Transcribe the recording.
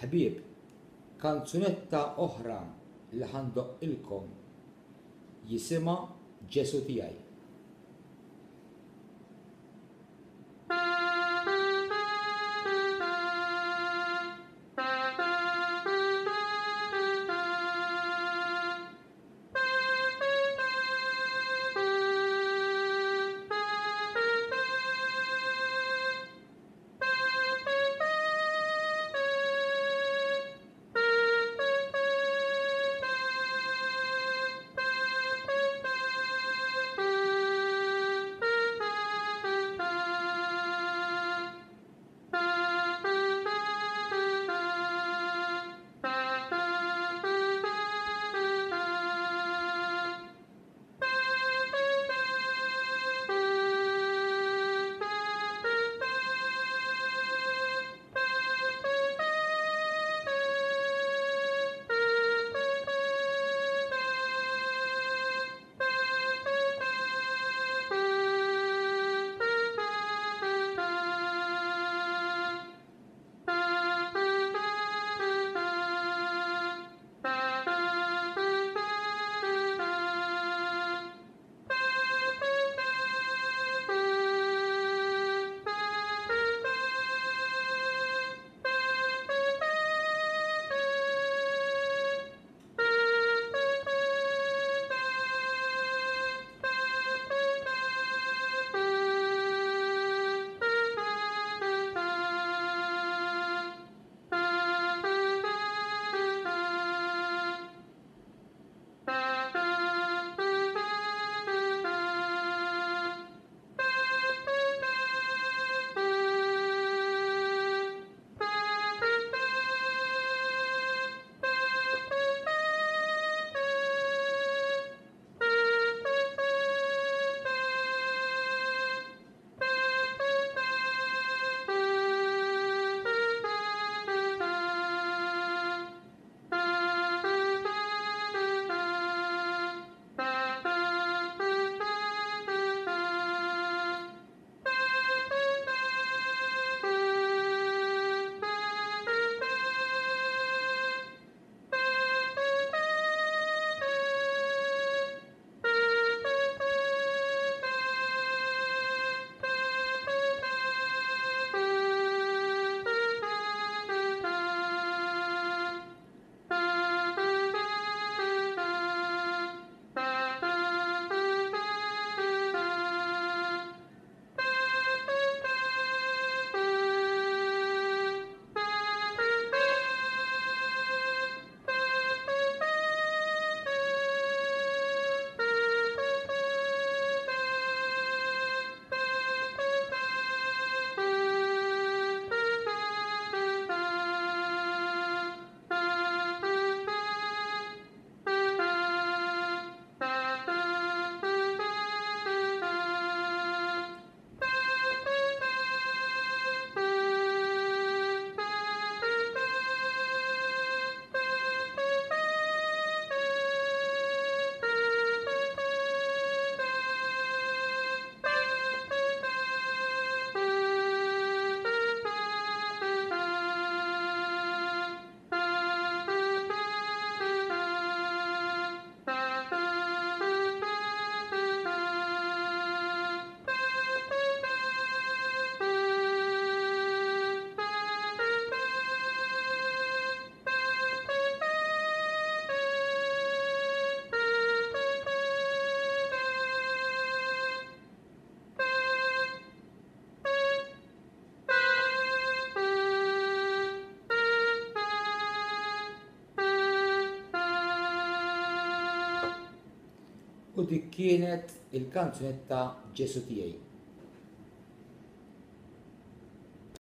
ħbib, kanzunetta oħra li ħandoq ilkom jisima Ġesu tijaj. u dik kienet il-kanzunetta Ġesu tiegħi.